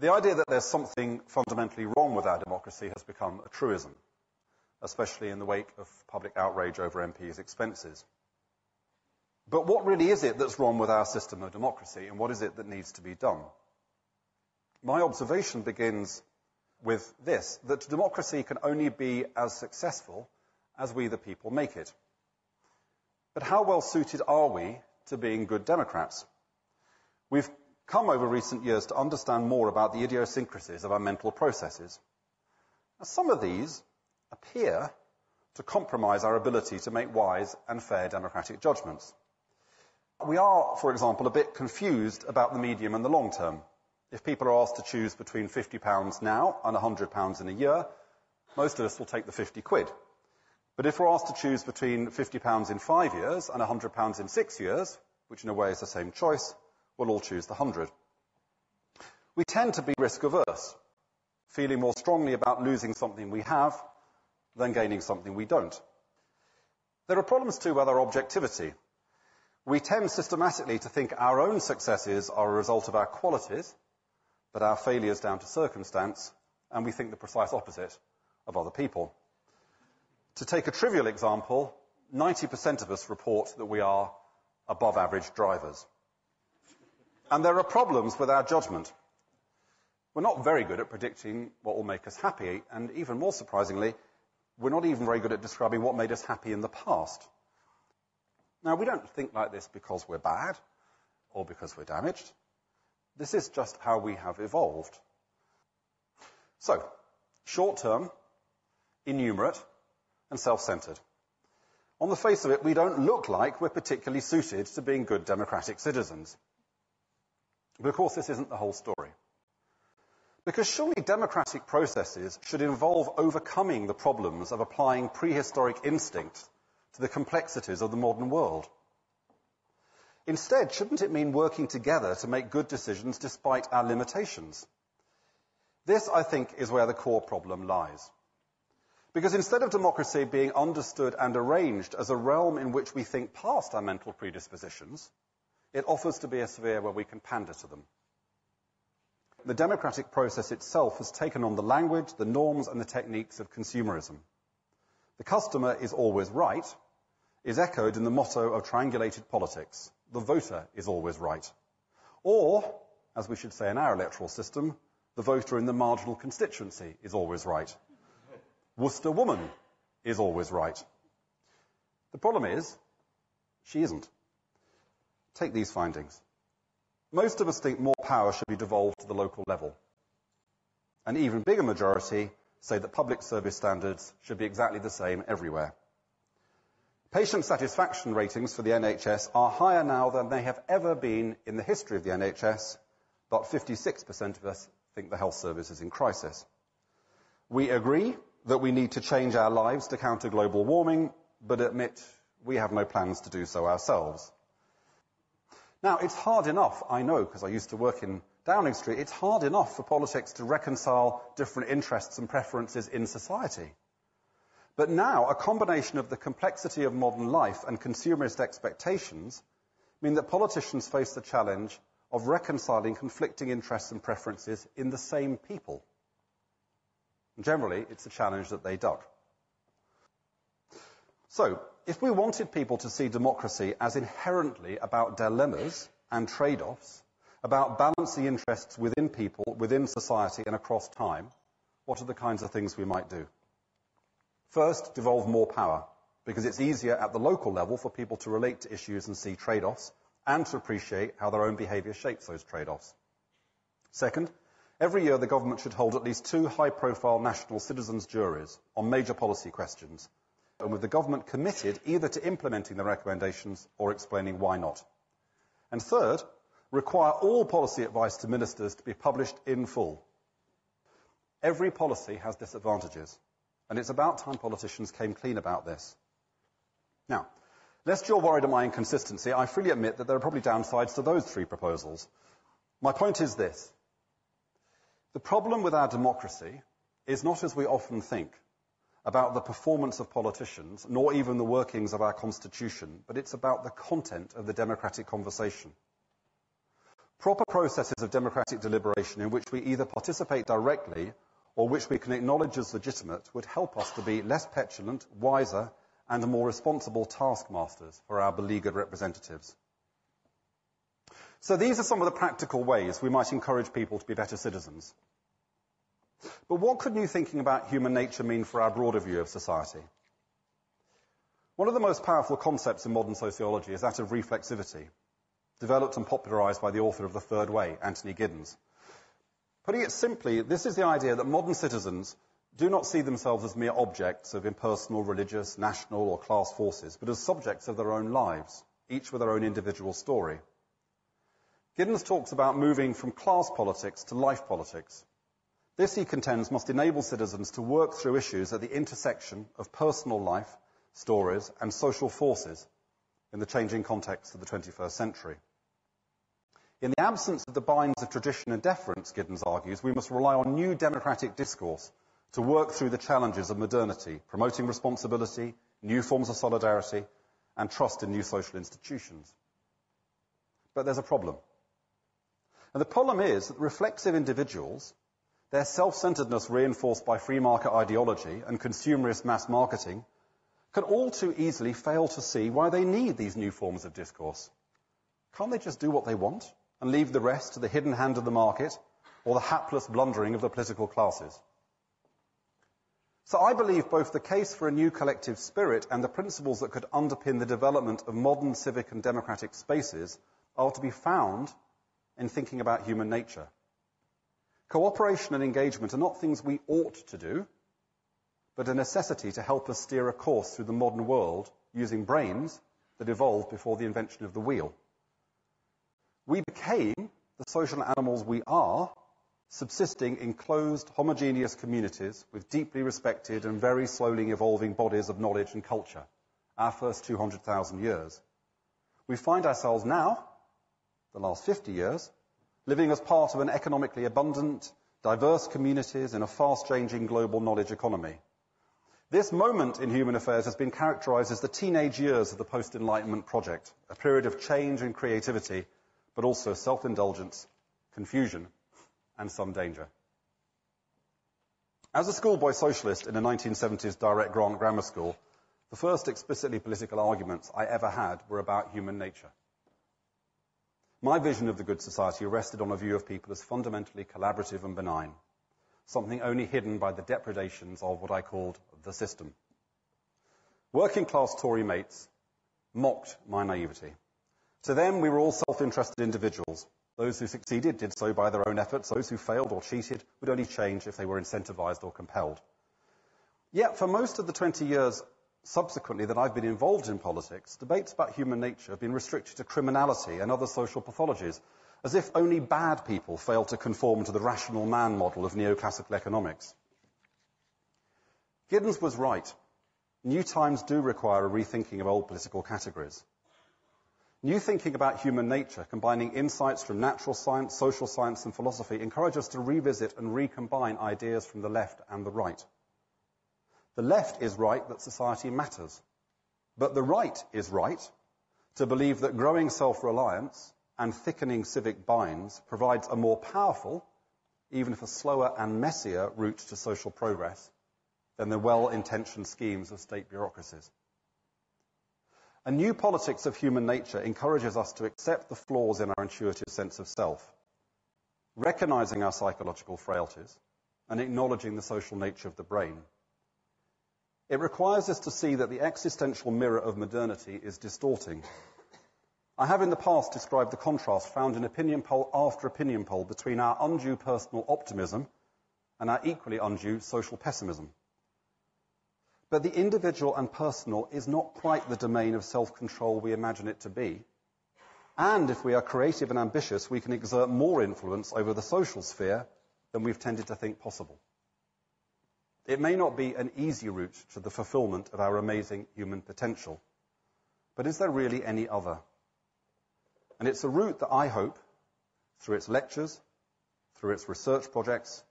The idea that there's something fundamentally wrong with our democracy has become a truism, especially in the wake of public outrage over MPs' expenses. But what really is it that's wrong with our system of democracy, and what is it that needs to be done? My observation begins with this, that democracy can only be as successful as we the people make it. But how well suited are we to being good Democrats? We've come over recent years to understand more about the idiosyncrasies of our mental processes. Some of these appear to compromise our ability to make wise and fair democratic judgments. We are, for example, a bit confused about the medium and the long term. If people are asked to choose between £50 now and £100 in a year, most of us will take the 50 quid. But if we're asked to choose between £50 in five years and £100 in six years, which in a way is the same choice, we'll all choose the 100. We tend to be risk averse, feeling more strongly about losing something we have than gaining something we don't. There are problems too with our objectivity. We tend systematically to think our own successes are a result of our qualities, but our failures down to circumstance, and we think the precise opposite of other people. To take a trivial example, 90% of us report that we are above average drivers. And there are problems with our judgment. We're not very good at predicting what will make us happy, and even more surprisingly, we're not even very good at describing what made us happy in the past. Now, we don't think like this because we're bad or because we're damaged. This is just how we have evolved. So, short term, innumerate, and self centered. On the face of it, we don't look like we're particularly suited to being good democratic citizens. But of course, this isn't the whole story. Because surely democratic processes should involve overcoming the problems of applying prehistoric instinct to the complexities of the modern world. Instead, shouldn't it mean working together to make good decisions despite our limitations? This, I think, is where the core problem lies. Because instead of democracy being understood and arranged as a realm in which we think past our mental predispositions, it offers to be a sphere where we can pander to them. The democratic process itself has taken on the language, the norms, and the techniques of consumerism. The customer is always right is echoed in the motto of triangulated politics. The voter is always right. Or, as we should say in our electoral system, the voter in the marginal constituency is always right. Worcester woman is always right. The problem is, she isn't. Take these findings. Most of us think more power should be devolved to the local level. An even bigger majority say that public service standards should be exactly the same everywhere. Patient satisfaction ratings for the NHS are higher now than they have ever been in the history of the NHS, but 56% of us think the health service is in crisis. We agree that we need to change our lives to counter global warming, but admit we have no plans to do so ourselves. Now, it's hard enough, I know, because I used to work in Downing Street, it's hard enough for politics to reconcile different interests and preferences in society. But now, a combination of the complexity of modern life and consumerist expectations mean that politicians face the challenge of reconciling conflicting interests and preferences in the same people. And generally, it's a challenge that they duck. So, if we wanted people to see democracy as inherently about dilemmas and trade offs, about balancing interests within people, within society, and across time, what are the kinds of things we might do? First, devolve more power, because it's easier at the local level for people to relate to issues and see trade offs, and to appreciate how their own behaviour shapes those trade offs. Second, every year the government should hold at least two high profile national citizens' juries on major policy questions, and with the government committed either to implementing the recommendations or explaining why not. And third, require all policy advice to ministers to be published in full. Every policy has disadvantages, and it's about time politicians came clean about this. Now, lest you're worried at my inconsistency, I freely admit that there are probably downsides to those three proposals. My point is this. The problem with our democracy is not as we often think about the performance of politicians, nor even the workings of our constitution, but it's about the content of the democratic conversation. Proper processes of democratic deliberation in which we either participate directly or which we can acknowledge as legitimate would help us to be less petulant, wiser, and more responsible taskmasters for our beleaguered representatives. So these are some of the practical ways we might encourage people to be better citizens. But what could new thinking about human nature mean for our broader view of society? One of the most powerful concepts in modern sociology is that of reflexivity, developed and popularized by the author of The Third Way, Anthony Giddens. Putting it simply, this is the idea that modern citizens do not see themselves as mere objects of impersonal religious, national, or class forces, but as subjects of their own lives, each with their own individual story. Giddens talks about moving from class politics to life politics. This, he contends, must enable citizens to work through issues at the intersection of personal life, stories, and social forces in the changing context of the 21st century. In the absence of the binds of tradition and deference, Giddens argues, we must rely on new democratic discourse to work through the challenges of modernity, promoting responsibility, new forms of solidarity, and trust in new social institutions. But there's a problem. And the problem is that reflexive individuals, their self-centeredness reinforced by free market ideology and consumerist mass marketing, can all too easily fail to see why they need these new forms of discourse. Can't they just do what they want? and leave the rest to the hidden hand of the market or the hapless blundering of the political classes. So I believe both the case for a new collective spirit and the principles that could underpin the development of modern civic and democratic spaces are to be found in thinking about human nature. Cooperation and engagement are not things we ought to do, but a necessity to help us steer a course through the modern world using brains that evolved before the invention of the wheel. We became the social animals we are, subsisting in closed, homogeneous communities with deeply respected and very slowly evolving bodies of knowledge and culture, our first 200,000 years. We find ourselves now, the last 50 years, living as part of an economically abundant, diverse communities in a fast-changing global knowledge economy. This moment in human affairs has been characterized as the teenage years of the post-Enlightenment project, a period of change and creativity but also self-indulgence, confusion, and some danger. As a schoolboy socialist in a 1970s direct grant grammar school, the first explicitly political arguments I ever had were about human nature. My vision of the good society rested on a view of people as fundamentally collaborative and benign, something only hidden by the depredations of what I called the system. Working class Tory mates mocked my naivety. To them, we were all self-interested individuals. Those who succeeded did so by their own efforts. Those who failed or cheated would only change if they were incentivized or compelled. Yet, for most of the 20 years subsequently that I've been involved in politics, debates about human nature have been restricted to criminality and other social pathologies, as if only bad people fail to conform to the rational man model of neoclassical economics. Giddens was right. New times do require a rethinking of old political categories. New thinking about human nature, combining insights from natural science, social science, and philosophy, encourage us to revisit and recombine ideas from the left and the right. The left is right that society matters, but the right is right to believe that growing self-reliance and thickening civic binds provides a more powerful, even if a slower and messier route to social progress than the well-intentioned schemes of state bureaucracies. A new politics of human nature encourages us to accept the flaws in our intuitive sense of self, recognizing our psychological frailties and acknowledging the social nature of the brain. It requires us to see that the existential mirror of modernity is distorting. I have in the past described the contrast found in opinion poll after opinion poll between our undue personal optimism and our equally undue social pessimism. But the individual and personal is not quite the domain of self-control we imagine it to be. And if we are creative and ambitious, we can exert more influence over the social sphere than we've tended to think possible. It may not be an easy route to the fulfillment of our amazing human potential, but is there really any other? And it's a route that I hope, through its lectures, through its research projects,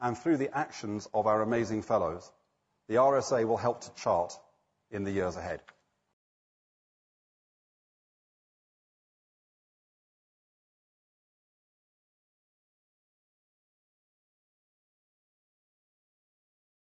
and through the actions of our amazing fellows, the RSA will help to chart in the years ahead.